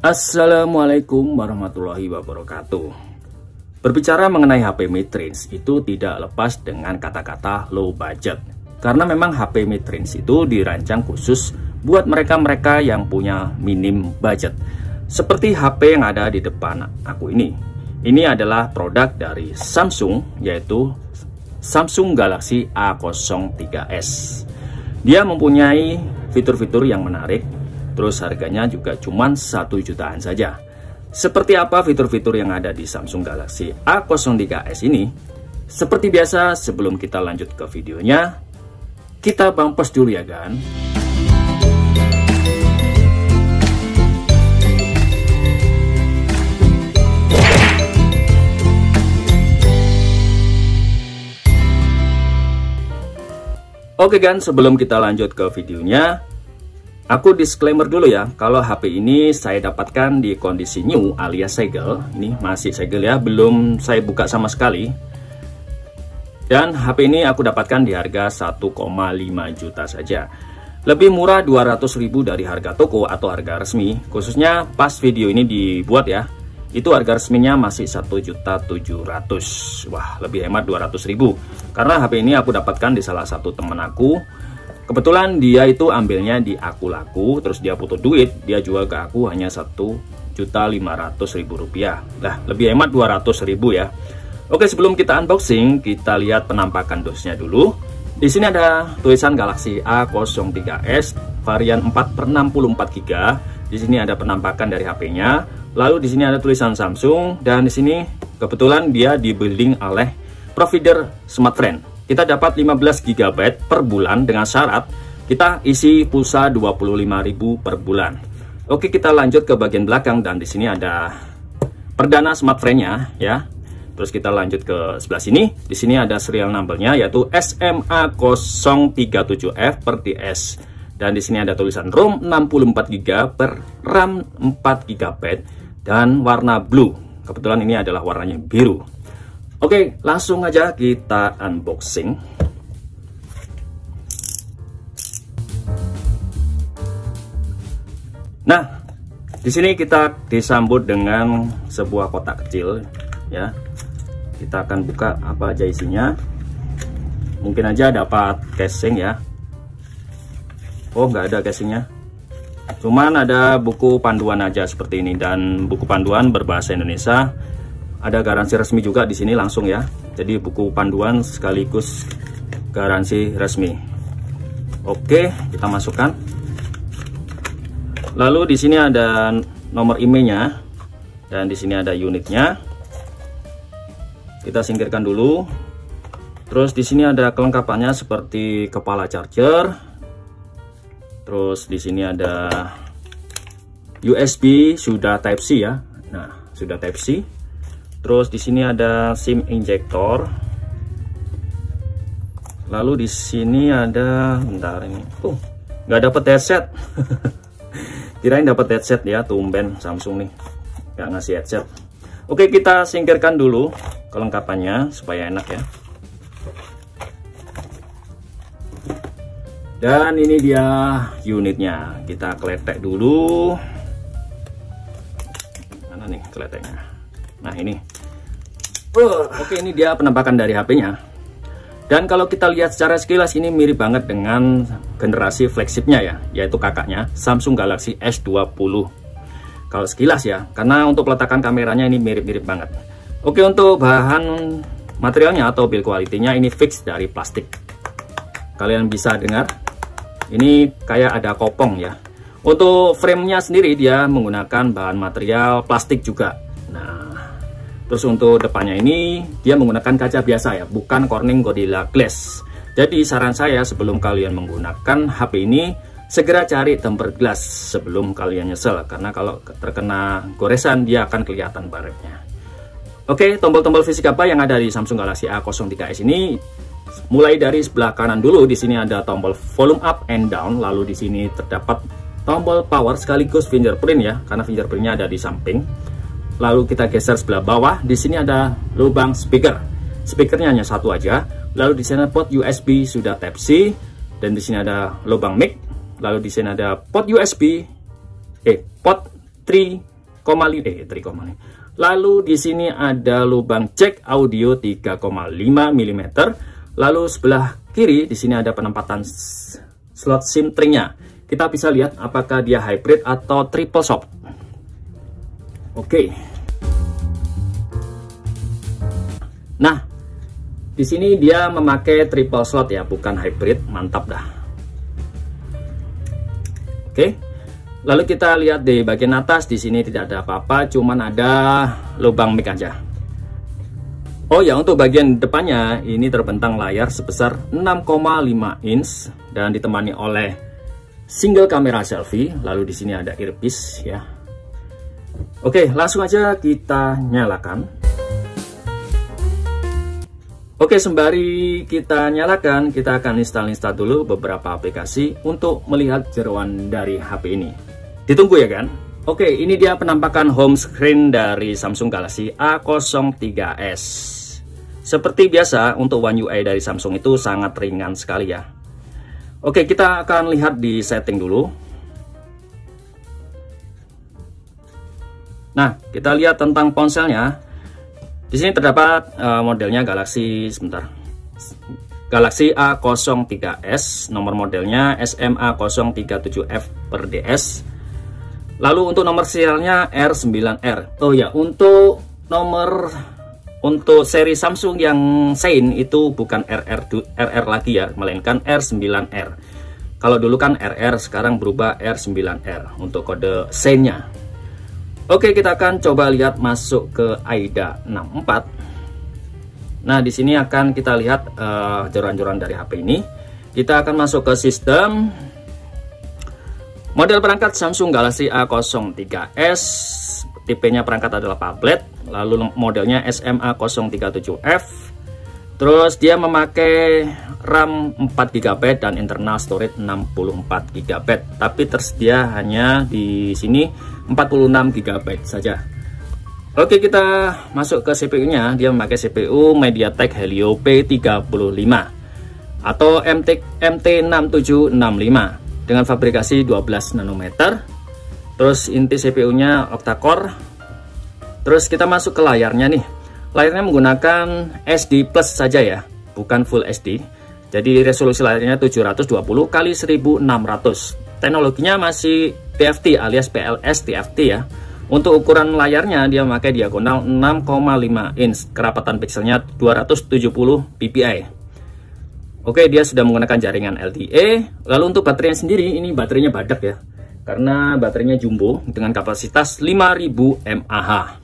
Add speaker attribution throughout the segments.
Speaker 1: Assalamualaikum warahmatullahi wabarakatuh. Berbicara mengenai HP mid-range itu tidak lepas dengan kata-kata low budget. Karena memang HP mid-range itu dirancang khusus buat mereka-mereka yang punya minim budget. Seperti HP yang ada di depan aku ini. Ini adalah produk dari Samsung yaitu Samsung Galaxy A03s. Dia mempunyai fitur-fitur yang menarik Terus harganya juga cuma satu jutaan saja. Seperti apa fitur-fitur yang ada di Samsung Galaxy A03s ini? Seperti biasa, sebelum kita lanjut ke videonya, kita bumpers dulu ya kan? Oke kan, sebelum kita lanjut ke videonya, Aku disclaimer dulu ya, kalau HP ini saya dapatkan di kondisi new alias segel. Ini masih segel ya, belum saya buka sama sekali. Dan HP ini aku dapatkan di harga 1,5 juta saja. Lebih murah 200 ribu dari harga toko atau harga resmi. Khususnya pas video ini dibuat ya. Itu harga resminya masih 1 juta 700. Wah, lebih hemat 200 ribu. Karena HP ini aku dapatkan di salah satu teman aku Kebetulan dia itu ambilnya di aku laku, terus dia butuh duit, dia jual ke aku hanya satu juta lima ratus ribu rupiah. Lah, lebih hemat dua ratus ribu ya. Oke, sebelum kita unboxing, kita lihat penampakan dosnya dulu. Di sini ada tulisan Galaxy A03s varian 4 per 64 GB. Di sini ada penampakan dari HP-nya. Lalu di sini ada tulisan Samsung dan di sini kebetulan dia di building oleh provider Smartfren kita dapat 15 GB per bulan dengan syarat kita isi pulsa 25.000 per bulan. Oke, kita lanjut ke bagian belakang dan di sini ada perdana smartphone-nya ya. Terus kita lanjut ke sebelah sini. Di sini ada serial number-nya yaitu SMA037F per TS. Dan di sini ada tulisan ROM 64 GB per RAM 4 GB dan warna blue. Kebetulan ini adalah warnanya biru. Oke, langsung aja kita unboxing. Nah, di sini kita disambut dengan sebuah kotak kecil ya. Kita akan buka apa aja isinya. Mungkin aja dapat casing ya. Oh, nggak ada casingnya. Cuman ada buku panduan aja seperti ini dan buku panduan berbahasa Indonesia ada garansi resmi juga di sini langsung ya. Jadi buku panduan sekaligus garansi resmi. Oke kita masukkan. Lalu di sini ada nomor emailnya dan di sini ada unitnya. Kita singkirkan dulu. Terus di sini ada kelengkapannya seperti kepala charger. Terus di sini ada USB sudah Type C ya. Nah sudah Type C terus di sini ada SIM injektor. Lalu di sini ada bentar ini. Tuh nggak dapet headset. Kirain dapat headset ya tumben Samsung nih. Nggak ngasih headset. Oke kita singkirkan dulu kelengkapannya supaya enak ya. Dan ini dia unitnya. Kita kletek dulu. Mana nih kleteknya? Nah ini oke ini dia penampakan dari HP-nya. Dan kalau kita lihat secara sekilas ini mirip banget dengan generasi flagshipnya ya, yaitu kakaknya Samsung Galaxy S20. Kalau sekilas ya, karena untuk peletakan kameranya ini mirip-mirip banget. Oke untuk bahan materialnya atau build quality-nya ini fix dari plastik. Kalian bisa dengar, ini kayak ada kopong ya. Untuk frame-nya sendiri dia menggunakan bahan material plastik juga Terus untuk depannya ini dia menggunakan kaca biasa ya, bukan Corning Gorilla Glass. Jadi saran saya sebelum kalian menggunakan HP ini segera cari tempered glass sebelum kalian nyesel karena kalau terkena goresan dia akan kelihatan baretnya. Oke, tombol-tombol fisik apa yang ada di Samsung Galaxy A03s ini? Mulai dari sebelah kanan dulu, di sini ada tombol volume up and down, lalu di sini terdapat tombol power sekaligus fingerprint ya, karena fingerprintnya ada di samping lalu kita geser sebelah bawah di sini ada lubang speaker speakernya hanya satu aja lalu di sana port USB sudah Type C dan di sini ada lubang mic lalu di sini ada port USB eh port 3 eh 3,5. Lalu di sini ada lubang jack audio 3,5 mm. Lalu sebelah kiri di sini ada penempatan slot SIM tringnya. Kita bisa lihat apakah dia hybrid atau triple shot. Oke. Nah, di sini dia memakai triple slot ya, bukan hybrid. Mantap dah. Oke. Lalu kita lihat di bagian atas di sini tidak ada apa-apa, cuman ada lubang mic aja. Oh ya, untuk bagian depannya ini terbentang layar sebesar 6,5 inch dan ditemani oleh single kamera selfie. Lalu di sini ada earpiece ya. Oke, langsung aja kita nyalakan. Oke, sembari kita nyalakan, kita akan install-install dulu beberapa aplikasi untuk melihat jeruan dari HP ini. Ditunggu ya kan? Oke, ini dia penampakan home screen dari Samsung Galaxy A03s. Seperti biasa, untuk One UI dari Samsung itu sangat ringan sekali ya. Oke, kita akan lihat di setting dulu. Nah, kita lihat tentang ponselnya. Di sini terdapat uh, modelnya Galaxy sebentar. Galaxy A03s, nomor modelnya SMA037F per DS. Lalu untuk nomor serialnya R9R. Oh ya, untuk nomor untuk seri Samsung yang Sein itu bukan RR RR lagi ya, melainkan R9R. Kalau dulu kan RR, sekarang berubah R9R untuk kode Sein-nya. Oke, kita akan coba lihat masuk ke AIDA 64. Nah, di sini akan kita lihat uh, joran-joran dari HP ini. Kita akan masuk ke sistem. Model perangkat Samsung Galaxy A03s. Tipenya perangkat adalah tablet. Lalu modelnya SMA037F. Terus dia memakai RAM 4GB dan internal storage 64GB. Tapi tersedia hanya di sini 46 GB saja. Oke, kita masuk ke CPU-nya. Dia memakai CPU MediaTek Helio P35 atau MT MT6765 dengan fabrikasi 12 nanometer. Terus inti CPU-nya octa-core. Terus kita masuk ke layarnya nih. Layarnya menggunakan SD Plus saja ya, bukan Full HD. Jadi resolusi layarnya 720 kali 1600 teknologinya masih TFT alias PLS TFT ya. Untuk ukuran layarnya dia memakai diagonal 6,5 inch kerapatan pixelnya 270 ppi Oke dia sudah menggunakan jaringan LTE lalu untuk baterainya sendiri ini baterainya badak ya. Karena baterainya jumbo dengan kapasitas 5000 mAh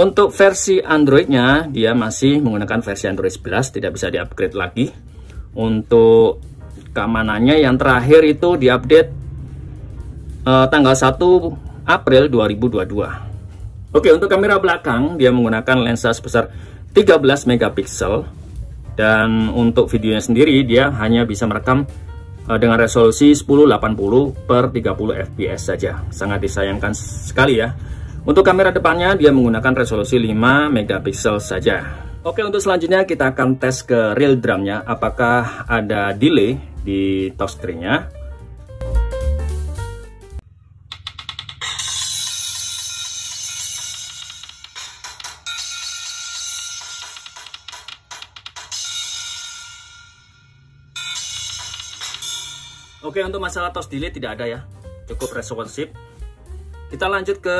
Speaker 1: untuk versi Androidnya dia masih menggunakan versi Android 11 tidak bisa di-upgrade lagi. Untuk keamanannya yang terakhir itu diupdate uh, tanggal 1 April 2022 Oke untuk kamera belakang dia menggunakan lensa sebesar 13 megapiksel. Dan untuk videonya sendiri dia hanya bisa merekam uh, dengan resolusi 1080 per 30 fps saja. Sangat disayangkan sekali ya untuk kamera depannya dia menggunakan resolusi 5 megapiksel saja. Oke untuk selanjutnya kita akan tes ke real drumnya. Apakah ada delay di touchscreen-nya. Oke untuk masalah touch delay tidak ada ya. Cukup responsif kita lanjut ke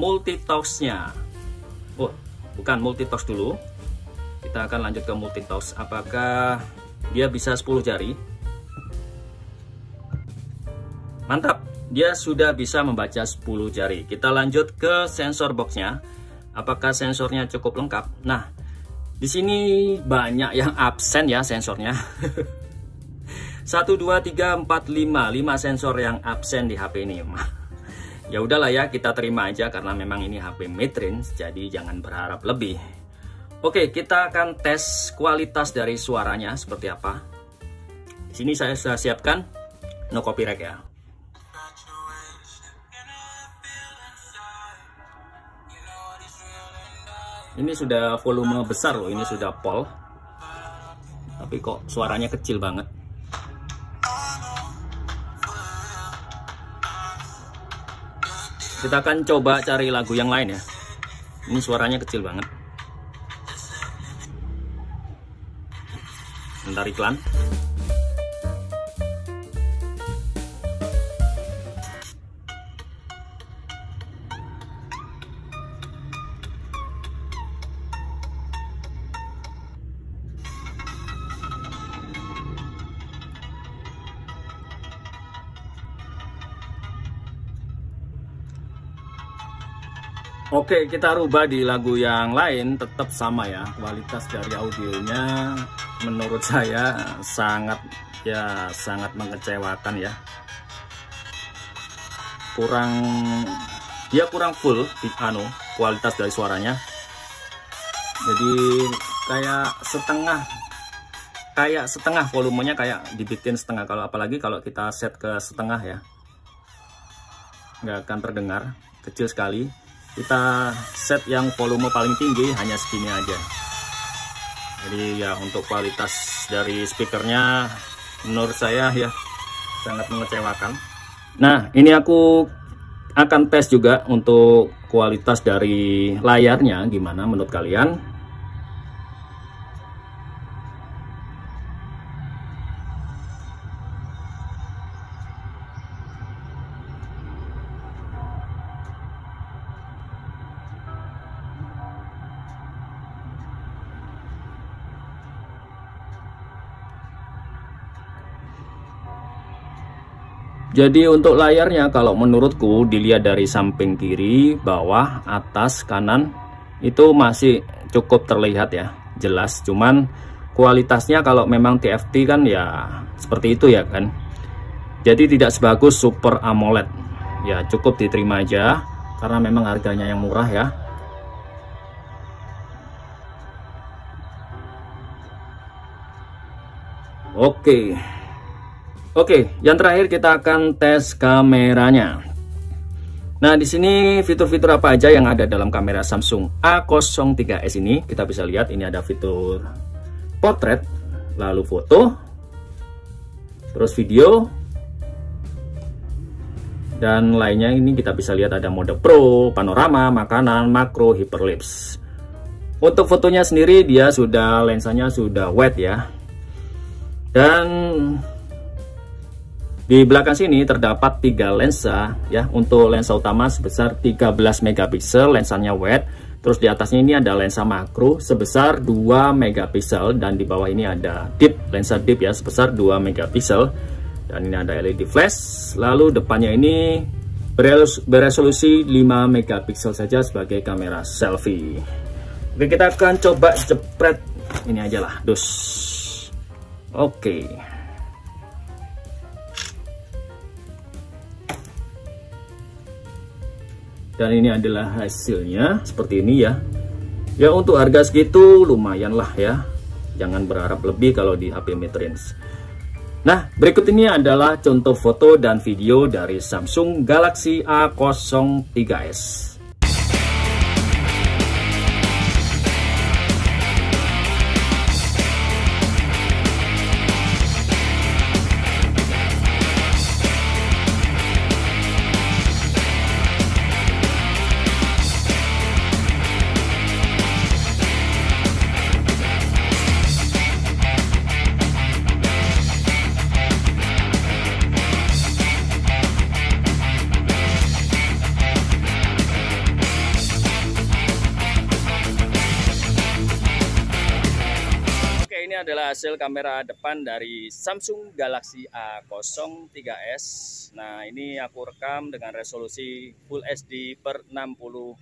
Speaker 1: multi touch-nya oh bukan multi touch dulu. Kita akan lanjut ke multi touch apakah dia bisa 10 jari? Mantap. Dia sudah bisa membaca 10 jari. Kita lanjut ke sensor boxnya. Apakah sensornya cukup lengkap? Nah di sini banyak yang absen ya sensornya. 1 2 3 4 5 5 sensor yang absen di HP ini ya udahlah ya kita terima aja karena memang ini HP mid jadi jangan berharap lebih Oke, kita akan tes kualitas dari suaranya seperti apa. Di sini saya sudah siapkan no copyright ya. Ini sudah volume besar loh, ini sudah pol. Tapi kok suaranya kecil banget. Kita akan coba cari lagu yang lain ya. Ini suaranya kecil banget. Bentar iklan Oke, kita rubah di lagu yang lain tetap sama ya. Kualitas dari audionya menurut saya sangat ya sangat mengecewakan ya. Kurang ya kurang full di anu kualitas dari suaranya. Jadi kayak setengah kayak setengah volumenya kayak dibikin setengah kalau apalagi kalau kita set ke setengah ya. nggak akan terdengar kecil sekali kita set yang volume paling tinggi hanya segini aja. Jadi ya untuk kualitas dari speakernya menurut saya ya sangat mengecewakan. Nah ini aku akan tes juga untuk kualitas dari layarnya gimana menurut kalian Jadi untuk layarnya kalau menurutku dilihat dari samping kiri, bawah, atas, kanan itu masih cukup terlihat ya, jelas. Cuman kualitasnya kalau memang TFT kan ya seperti itu ya kan. Jadi tidak sebagus Super AMOLED. Ya cukup diterima aja karena memang harganya yang murah ya. Oke. Oke, yang terakhir kita akan tes kameranya. Nah, di sini fitur-fitur apa aja yang ada dalam kamera Samsung A03s ini? Kita bisa lihat ini ada fitur potret, lalu foto, terus video, dan lainnya ini kita bisa lihat ada mode pro, panorama, makanan, makro, hyperlapse. Untuk fotonya sendiri dia sudah lensanya sudah wet ya. Dan di belakang sini terdapat tiga lensa ya untuk lensa utama sebesar 13 megapiksel lensanya wet. Terus di atasnya ini ada lensa makro sebesar 2 megapiksel dan di bawah ini ada deep lensa deep ya sebesar 2 megapiksel dan ini ada LED flash. Lalu depannya ini beresolusi 5 megapiksel saja sebagai kamera selfie. Oke kita akan coba jepret ini aja lah dus. Oke. Dan ini adalah hasilnya. Seperti ini ya. Ya untuk harga segitu lumayan lah ya. Jangan berharap lebih kalau di HP Midrange. Nah berikut ini adalah contoh foto dan video dari Samsung Galaxy A03s adalah hasil kamera depan dari Samsung Galaxy A03s. Nah, ini aku rekam dengan resolusi Full HD per 60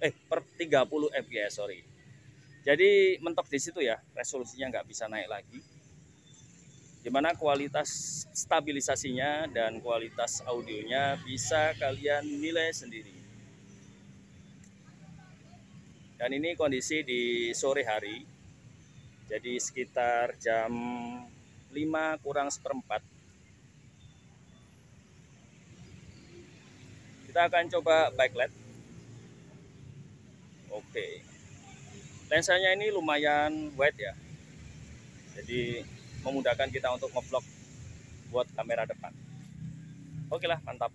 Speaker 1: eh per 30 fps, sorry. Jadi mentok di situ ya, resolusinya nggak bisa naik lagi. Gimana kualitas stabilisasinya dan kualitas audionya bisa kalian nilai sendiri. Dan ini kondisi di sore hari, jadi sekitar jam 5 kurang seperempat. Kita akan coba backlight. Oke. Lensanya ini lumayan wide ya. Jadi memudahkan kita untuk ngevlog buat kamera depan. Oke lah mantap.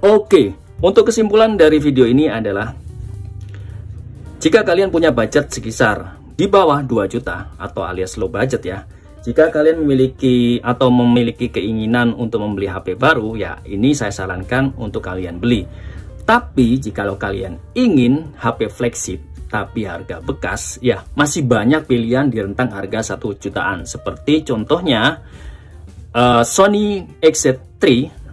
Speaker 1: Oke Untuk kesimpulan dari video ini adalah jika kalian punya budget sekitar di bawah 2 juta atau alias low budget ya, jika kalian memiliki atau memiliki keinginan untuk membeli HP baru, ya ini saya sarankan untuk kalian beli. Tapi jikalau kalian ingin HP flagship tapi harga bekas, ya masih banyak pilihan di rentang harga satu jutaan. Seperti contohnya uh, Sony XZ3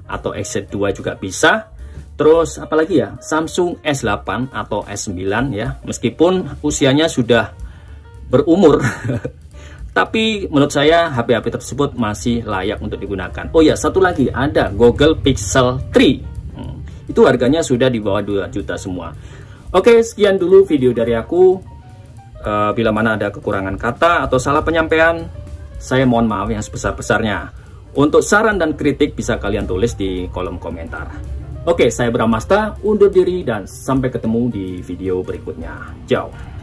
Speaker 1: atau XZ2 juga bisa. Terus apalagi ya Samsung S8 atau S9 ya, meskipun usianya sudah berumur. Tapi menurut saya HP-HP tersebut masih layak untuk digunakan. Oh ya, satu lagi ada Google Pixel 3. Hmm, itu harganya sudah di bawah 2 juta semua. Oke, sekian dulu video dari aku. Uh, bila mana ada kekurangan kata atau salah penyampaian, saya mohon maaf yang sebesar-besarnya. Untuk saran dan kritik bisa kalian tulis di kolom komentar. Oke, saya Bramasta, undur diri dan sampai ketemu di video berikutnya. Ciao.